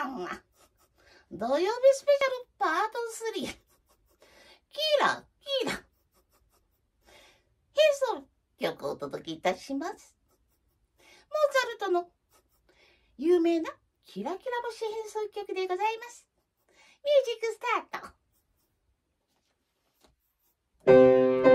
さんが、土曜日スペシャルパート3、キラキラ、変奏曲をお届けいたします。モーツァルトの有名なキラキラ星変奏曲でございます。ミュージックスタート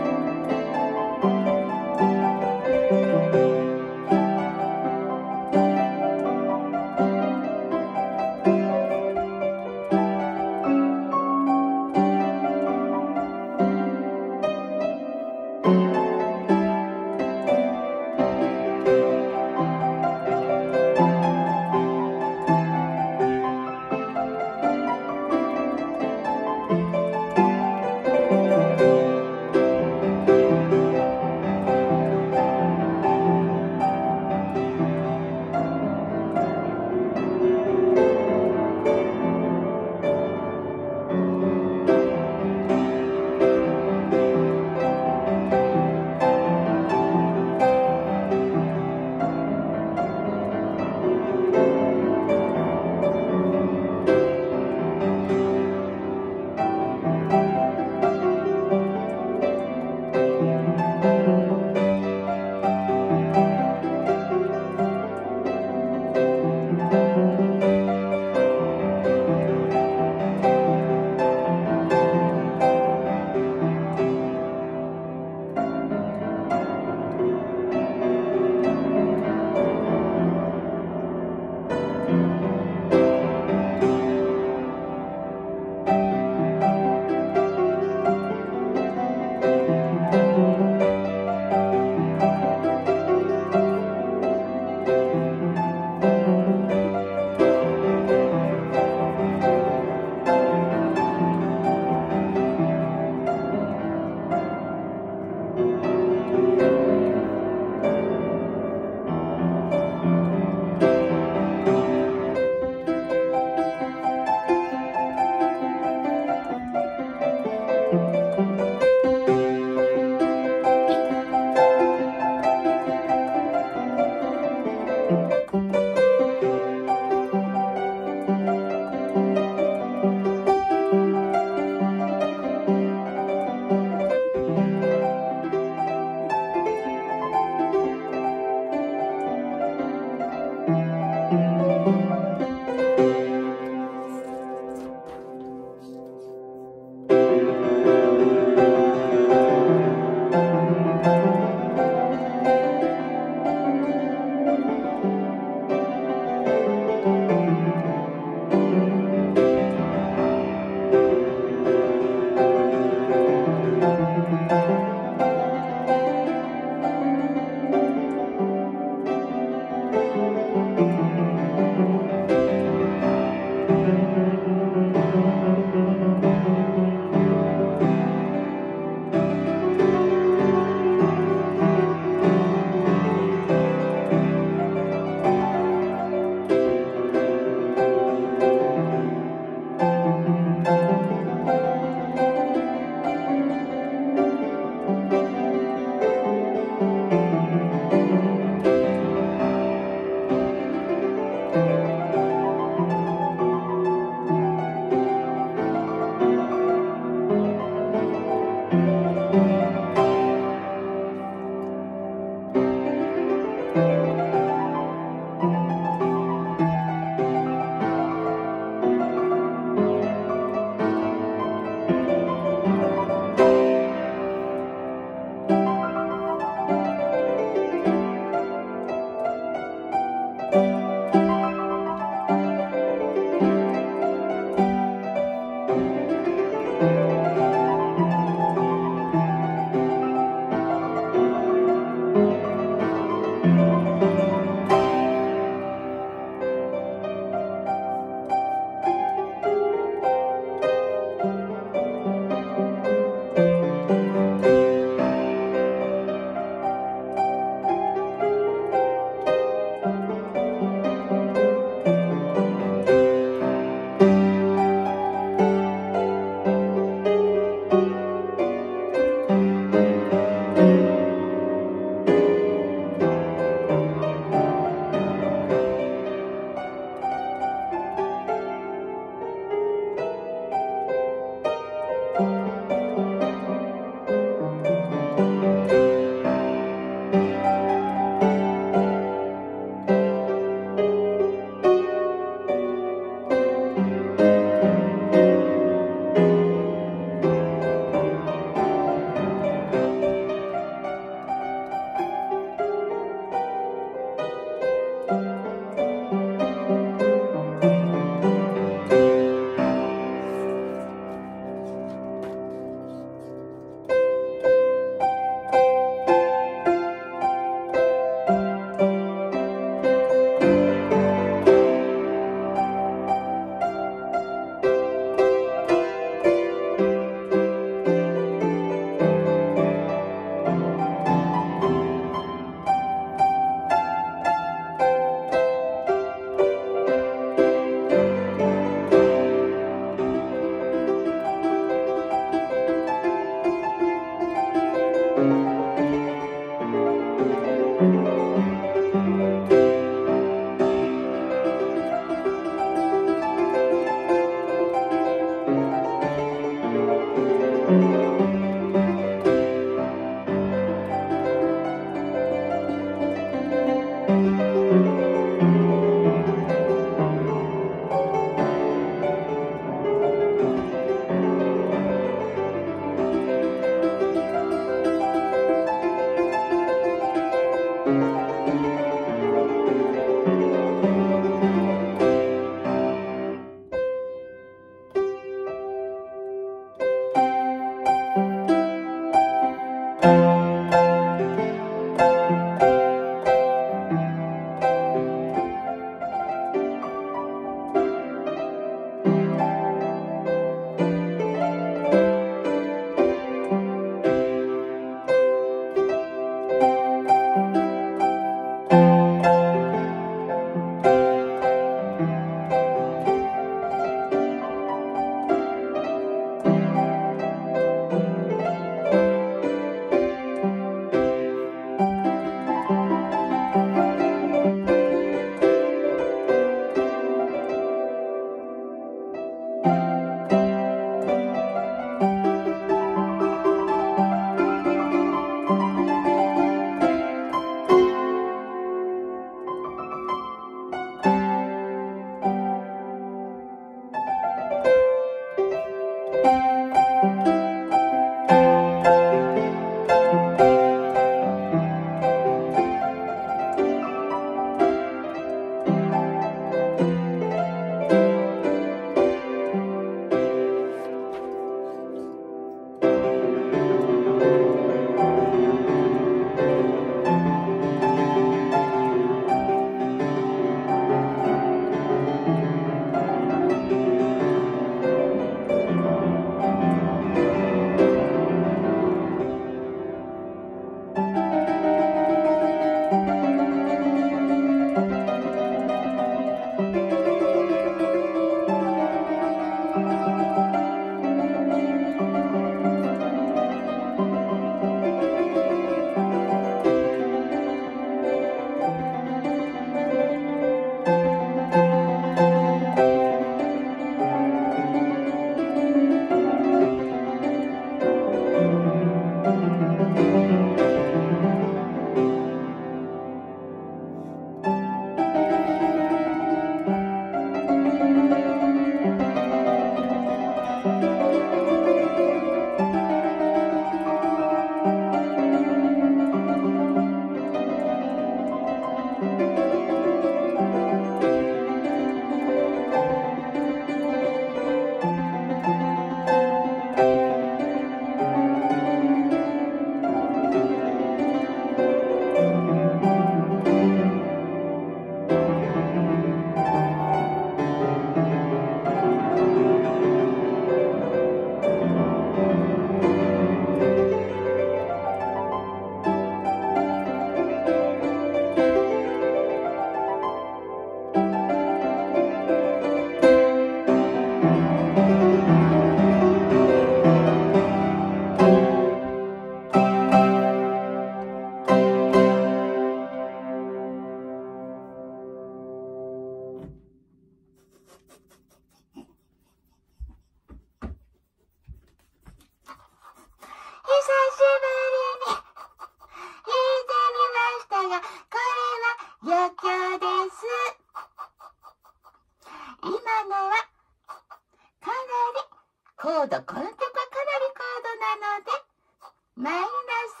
マイナス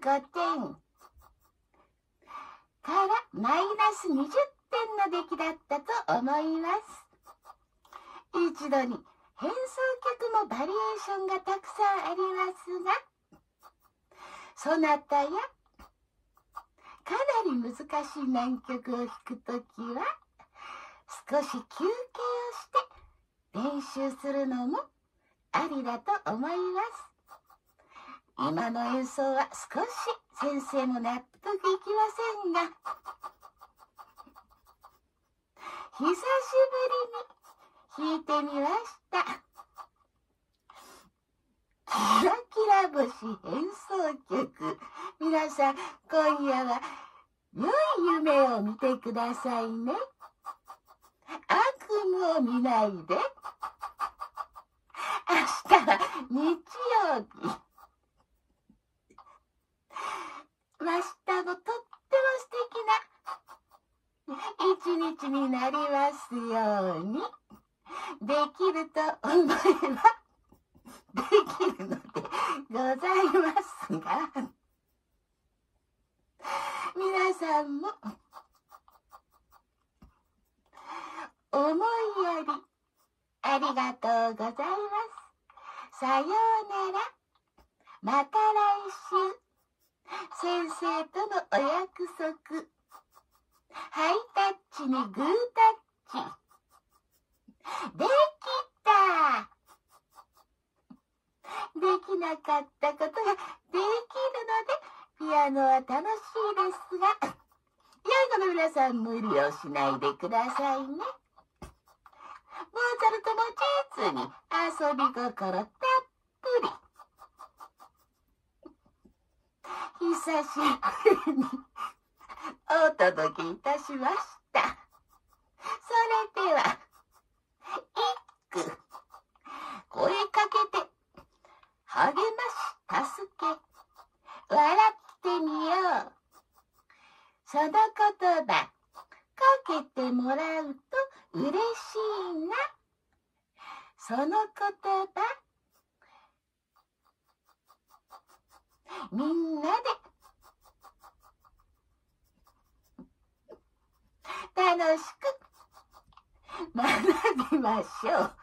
15点からマイナス20点の出来だったと思います。一度に変奏曲もバリエーションがたくさんありますが、そなたやかなり難しい難曲を弾くときは、少し休憩をして練習するのもありだと思います。今の演奏は少し先生も納得いきませんが、久しぶりに弾いてみました。キラキラ星演奏曲。皆さん、今夜は良い夢を見てくださいね。悪夢を見ないで。明日曜日。明日もとっても素敵な一日になりますように。できると思えばできるのでございますが、皆さんも思いやりありがとうございます。さようなら。また来週。先生とのお約束。ハイタッチにグータッチ。できたできなかったことができるので、ピアノは楽しいですが、良い子の皆さん無理をしないでくださいね。モーツァルトも実に遊び心たっぷり。久しぶりにお届けいたしました。それでは、一句、声かけて、励まし、助け、笑ってみよう。その言葉、かけてもらうと嬉しいな。その言葉、みんなで楽しく学びましょう。